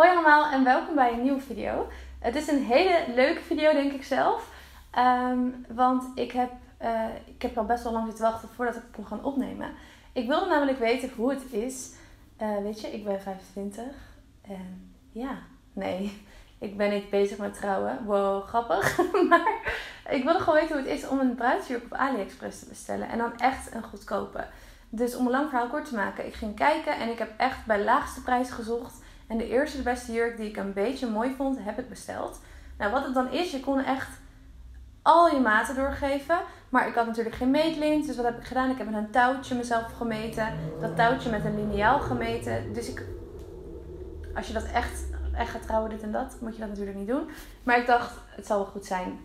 Hoi allemaal en welkom bij een nieuwe video. Het is een hele leuke video denk ik zelf. Ehm, want ik heb, uh, ik heb al best wel lang zitten wachten voordat ik kon gaan opnemen. Ik wilde namelijk weten hoe het is. Uh, weet je, ik ben 25 en ja, nee, ik ben niet bezig met trouwen. Wow, grappig. maar ik wilde gewoon weten hoe het is om een bruidsjurk op AliExpress te bestellen. En dan echt een goedkope. Dus om een lang verhaal kort te maken, ik ging kijken en ik heb echt bij laagste prijs gezocht. En de eerste, de beste jurk die ik een beetje mooi vond, heb ik besteld. Nou, wat het dan is, je kon echt al je maten doorgeven. Maar ik had natuurlijk geen meetlint. Dus wat heb ik gedaan? Ik heb met een touwtje mezelf gemeten. Dat touwtje met een liniaal gemeten. Dus ik, als je dat echt, echt gaat trouwen, dit en dat, moet je dat natuurlijk niet doen. Maar ik dacht, het zal wel goed zijn.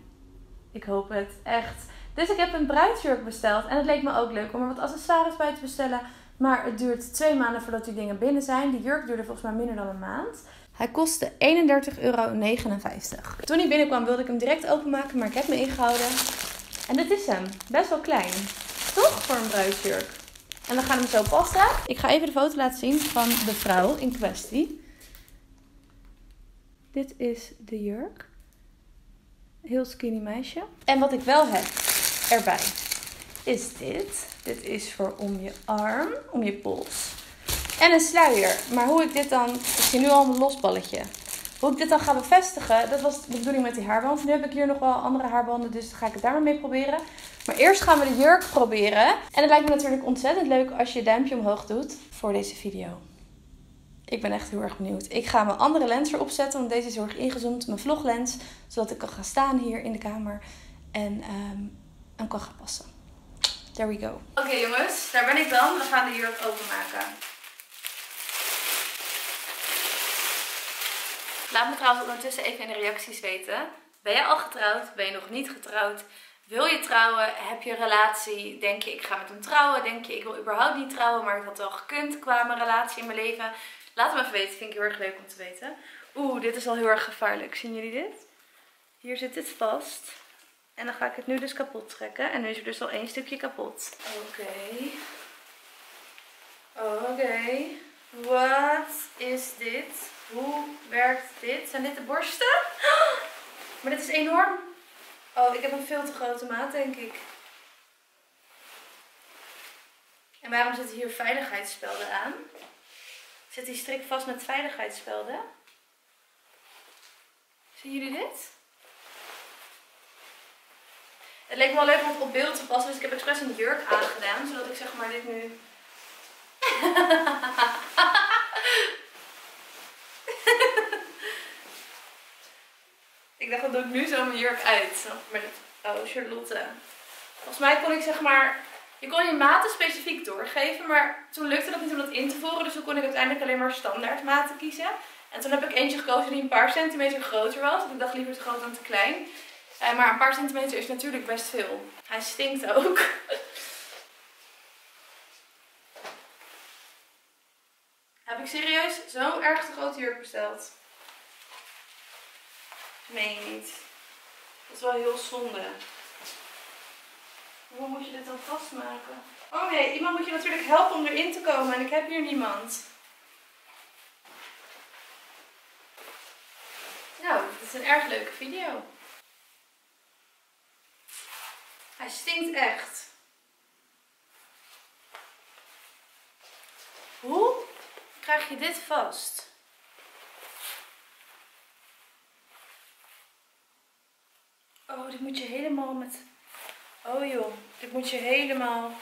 Ik hoop het echt. Dus ik heb een bruidsjurk besteld. En het leek me ook leuk om er wat accessoires bij te bestellen. Maar het duurt twee maanden voordat die dingen binnen zijn. Die jurk duurde volgens mij minder dan een maand. Hij kostte 31,59 euro. Toen hij binnenkwam wilde ik hem direct openmaken, maar ik heb me ingehouden. En dit is hem. Best wel klein. Toch? Voor een bruidsjurk. En we gaan hem zo passen. Ik ga even de foto laten zien van de vrouw in kwestie. Dit is de jurk. Heel skinny meisje. En wat ik wel heb erbij is dit. Dit is voor om je arm, om je pols. En een sluier. Maar hoe ik dit dan... Ik zie nu al een losballetje. Hoe ik dit dan ga bevestigen, dat was de bedoeling met die haarband. Nu heb ik hier nog wel andere haarbanden, dus dan ga ik het daar maar mee proberen. Maar eerst gaan we de jurk proberen. En het lijkt me natuurlijk ontzettend leuk als je je duimpje omhoog doet voor deze video. Ik ben echt heel erg benieuwd. Ik ga mijn andere lens erop zetten, want deze is heel erg ingezoomd. Mijn vloglens, zodat ik kan gaan staan hier in de kamer. En hem kan gaan passen. There we go. Oké jongens, daar ben ik dan. We gaan de jurk openmaken. Laat me trouwens ondertussen even in de reacties weten. Ben je al getrouwd? Ben je nog niet getrouwd? Wil je trouwen? Heb je een relatie? Denk je ik ga met hem trouwen? Denk je ik wil überhaupt niet trouwen, maar het had wel gekund qua mijn relatie in mijn leven? Laat me even weten, vind ik heel erg leuk om te weten. Oeh, dit is al heel erg gevaarlijk. Zien jullie dit? Hier zit dit vast. En dan ga ik het nu dus kapot trekken. En nu is er dus al één stukje kapot. Oké. Oké. Wat is dit? Hoe werkt dit? Zijn dit de borsten? Maar dit is enorm. Oh, ik heb een veel te grote maat, denk ik. En waarom zitten hier veiligheidsspelden aan? Zit die strik vast met veiligheidsspelden? Zien jullie dit? Het leek me wel leuk om op beeld te passen, dus ik heb expres een jurk aangedaan, zodat ik zeg maar dit nu... ik dacht, dat doe ik nu zo mijn jurk uit. Oh, Charlotte. Volgens mij kon ik zeg maar... Je kon je maten specifiek doorgeven, maar toen lukte dat niet om dat in te voeren. Dus toen kon ik uiteindelijk alleen maar standaard maten kiezen. En toen heb ik eentje gekozen die een paar centimeter groter was. Want ik dacht liever te groot dan te klein. Uh, maar een paar centimeter is natuurlijk best veel. Hij stinkt ook. Heb ik serieus zo'n erg te grote jurk besteld? Meen je niet. Dat is wel heel zonde. Hoe moet je dit dan vastmaken? Oh nee, iemand moet je natuurlijk helpen om erin te komen en ik heb hier niemand. Nou, dit is een erg leuke video. Hij stinkt echt. Hoe krijg je dit vast? Oh, dit moet je helemaal met... Oh joh, dit moet je helemaal...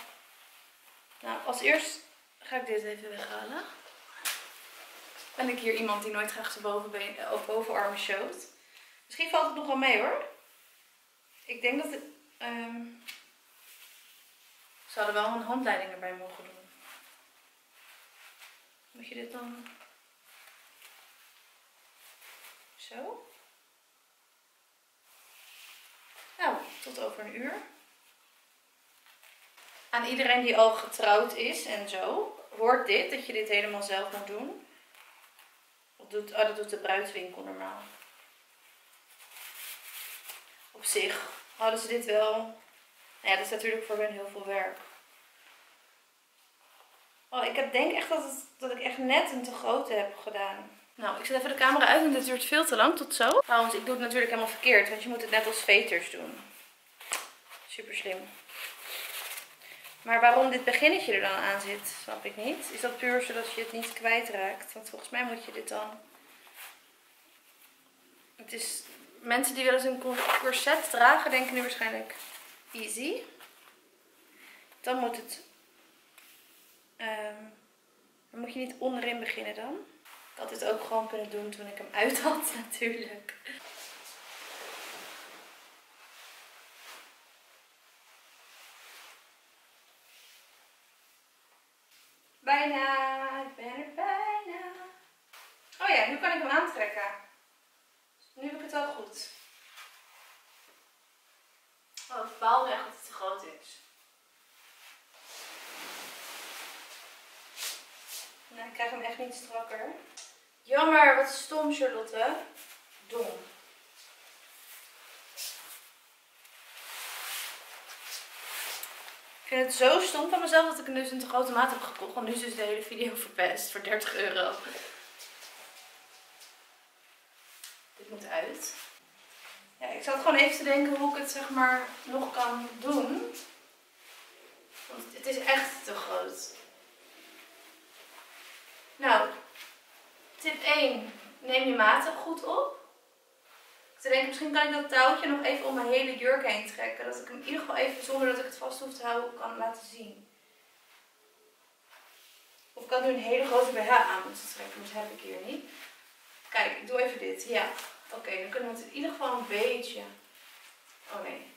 Nou, als eerst ga ik dit even weghalen. Ben ik hier iemand die nooit graag zijn bovenbeen, of bovenarmen showt. Misschien valt het nog wel mee hoor. Ik denk dat het Um, zou er wel een handleiding erbij mogen doen. Moet je dit dan zo? Nou, tot over een uur. Aan iedereen die al getrouwd is en zo, hoort dit, dat je dit helemaal zelf moet doen. Dat doet, oh, dat doet de bruidswinkel normaal. Op zich hadden ze dit wel. Nou ja, dat is natuurlijk voor hen heel veel werk. Oh, ik denk echt dat, het, dat ik echt net een te grote heb gedaan. Nou, ik zet even de camera uit, want dit duurt veel te lang. Tot zo. Trouwens, ik doe het natuurlijk helemaal verkeerd, want je moet het net als veters doen. Super slim. Maar waarom dit beginnetje er dan aan zit, snap ik niet. Is dat puur zodat je het niet kwijtraakt? Want volgens mij moet je dit dan... Het is... Mensen die wel eens een corset dragen, denken nu waarschijnlijk easy. Dan moet het... Um... dan moet je niet onderin beginnen dan. Ik had dit ook gewoon kunnen doen toen ik hem uit had, natuurlijk. Bijna, ik ben er bijna. Oh ja, nu kan ik hem aantrekken. Nu heb ik het wel goed. Oh, ik baal echt dat het te groot is. Nou, ik krijg hem echt niet strakker. Jammer, wat stom Charlotte. Dom. Ik vind het zo stom van mezelf dat ik hem dus een te grote maat heb gekocht. Want nu is dus de hele video verpest voor 30 euro. Moet uit. Ja, ik zat gewoon even te denken hoe ik het zeg maar nog kan doen. Want het is echt te groot. Nou, tip 1. Neem je maten goed op. Ik denk, misschien kan ik dat touwtje nog even om mijn hele jurk heen trekken. Dat ik hem in ieder geval even, zonder dat ik het vast hoef te houden, kan laten zien. Of ik kan nu een hele grote BH aan moeten trekken, dat heb ik hier niet. Kijk, ik doe even dit. Ja, oké, dan kunnen we het in ieder geval een beetje... Oh nee,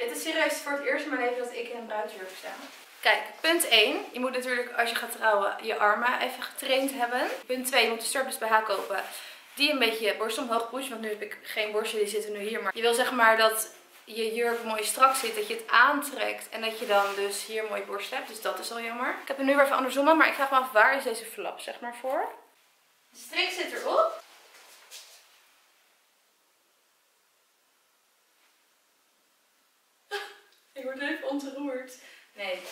Dit is serieus voor het eerst in mijn leven dat ik in een bruidsjurk sta. Kijk, punt 1. Je moet natuurlijk als je gaat trouwen je armen even getraind hebben. Punt 2. Je moet de strapless BH kopen. Die een beetje je borst omhoog pushen. Want nu heb ik geen borstje, die zitten nu hier. Maar je wil zeg maar dat je jurk mooi strak zit. Dat je het aantrekt. En dat je dan dus hier mooi borst hebt. Dus dat is al jammer. Ik heb hem nu weer even andersom. Maar ik vraag me af, waar is deze flap zeg maar voor? De strik zit erop. Ik word even ontroerd. Nee.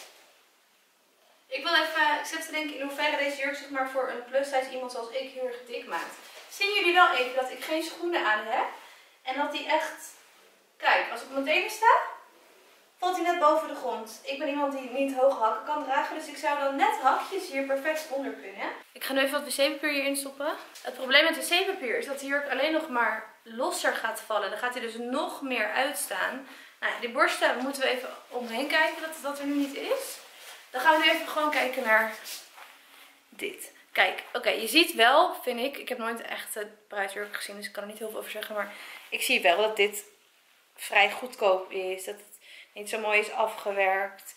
Ik wil even, ik zit te denken in hoeverre deze jurk zeg maar voor een plus size iemand zoals ik heel erg dik maakt. Zien jullie wel even dat ik geen schoenen aan heb? En dat die echt, kijk, als ik op mijn sta, valt hij net boven de grond. Ik ben iemand die niet hoge hakken kan dragen, dus ik zou dan net hakjes hier perfect onder kunnen. Ik ga nu even wat wc-papier hierin stoppen. Het probleem met wc-papier is dat de jurk alleen nog maar losser gaat vallen. Dan gaat hij dus nog meer uitstaan. Nou, die borsten moeten we even omheen kijken dat dat er nu niet is. Dan gaan we nu even gewoon kijken naar dit. Kijk, oké, je ziet wel, vind ik, ik heb nooit echt het bruidsjurk gezien, dus ik kan er niet heel veel over zeggen. Maar ik zie wel dat dit vrij goedkoop is. Dat het niet zo mooi is afgewerkt.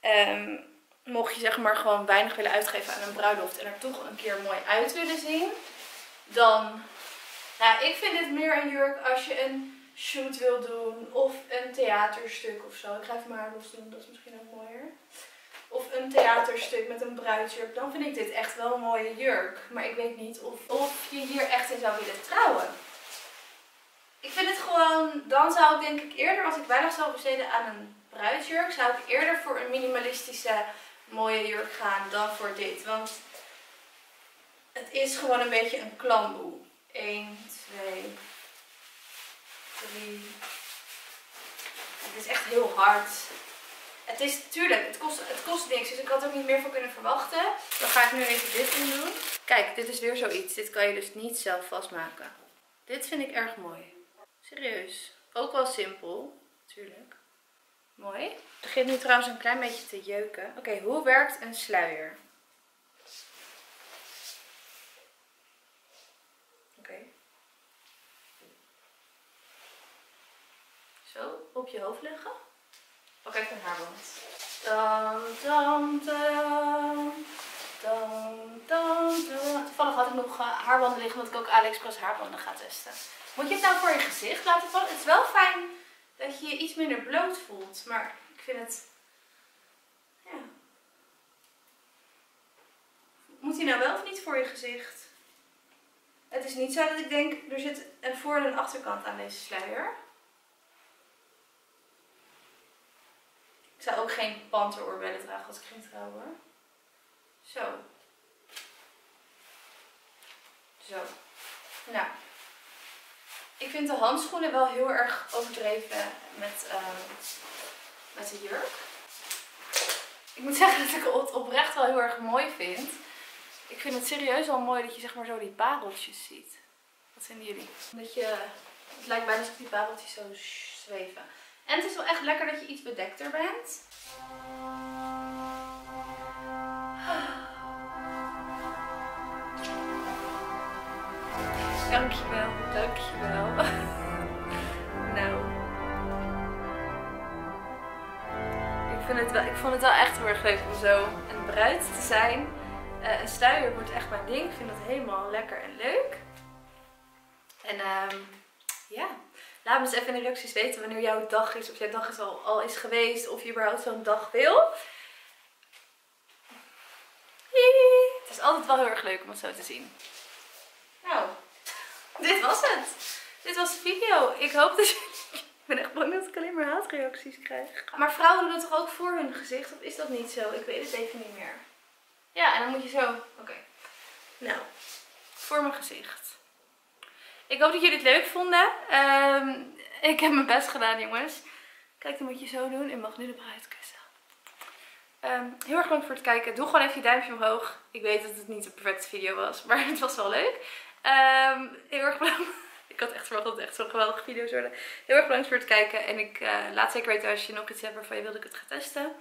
Ehm, mocht je zeg maar gewoon weinig willen uitgeven aan een bruiloft en er toch een keer mooi uit willen zien. Dan, nou ik vind dit meer een jurk als je een shoot wil doen. Of een theaterstuk of zo. Ik ga even mijn haar los doen, dat is misschien ook mooier. Een theaterstuk met een bruidsjurk. Dan vind ik dit echt wel een mooie jurk. Maar ik weet niet of, of je hier echt in zou willen trouwen. Ik vind het gewoon, dan zou ik denk ik eerder, als ik weinig zou besteden aan een bruidsjurk, zou ik eerder voor een minimalistische mooie jurk gaan dan voor dit. Want het is gewoon een beetje een klamboe. 1, 2, het is echt heel hard. Het is natuurlijk, het kost, het kost niks. Dus ik had er ook niet meer van kunnen verwachten. Dan ga ik nu even dit doen. Kijk, dit is weer zoiets. Dit kan je dus niet zelf vastmaken. Dit vind ik erg mooi. Serieus. Ook wel simpel. Natuurlijk. Mooi. Het begint nu trouwens een klein beetje te jeuken. Oké, hoe werkt een sluier? op je hoofd leggen. Pak even een haarband. Dan, dan, dan. Dan, dan. Toevallig had ik nog uh, haarbanden liggen, omdat ik ook AliExpress haarbanden ga testen. Moet je het nou voor je gezicht laten vallen? Het is wel fijn dat je je iets minder bloot voelt, maar ik vind het... Ja. Moet hij nou wel of niet voor je gezicht? Het is niet zo dat ik denk, er zit een voor- en een achterkant aan deze sluier. Ik zou ook geen panteroorbellen dragen als ik ging trouwen. Zo. Zo. Nou. Ik vind de handschoenen wel heel erg overdreven met, ehm, met de jurk. Ik moet zeggen dat ik het oprecht wel heel erg mooi vind. Ik vind het serieus wel mooi dat je zeg maar zo die pareltjes ziet. Wat vinden jullie? Dat je, het lijkt bijna alsof die pareltjes zo zweven. En het is wel echt lekker dat je iets bedekter bent. Dankjewel, dankjewel. nou. Ik, vind het wel, ik vond het wel echt heel erg leuk om zo een bruid te zijn. Uh, een sluier wordt echt mijn ding. Ik vind het helemaal lekker en leuk. En um, ja, laat me eens even in de reacties weten wanneer jouw dag is. Of jouw dag is al, al is geweest. Of je überhaupt zo'n dag wil. Het is altijd wel heel erg leuk om het zo te zien. Nou, dit was het. Dit was de video. Ik hoop dat jullie... Ik ben echt bang dat ik alleen maar haatreacties krijg. Maar vrouwen doen dat toch ook voor hun gezicht? Of is dat niet zo? Ik weet het even niet meer. Ja, en dan moet je zo... Oké. Nou, voor mijn gezicht. Ik hoop dat jullie het leuk vonden. Um, ik heb mijn best gedaan, jongens. Kijk, dan moet je zo doen. En mag nu de bruid kussen. Um, heel erg bedankt voor het kijken. Doe gewoon even je duimpje omhoog. Ik weet dat het niet een perfecte video was, maar het was wel leuk. Um, heel erg bedankt. Ik had echt verwacht dat het echt zo'n geweldige video zou worden. Heel erg bedankt voor het kijken. En ik uh, laat zeker weten als je nog iets hebt waarvan je wilde ik het ga testen.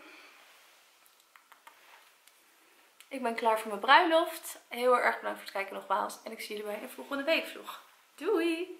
Ik ben klaar voor mijn bruiloft. Heel erg bedankt voor het kijken nogmaals. En ik zie jullie bij een volgende weekvlog. Doei!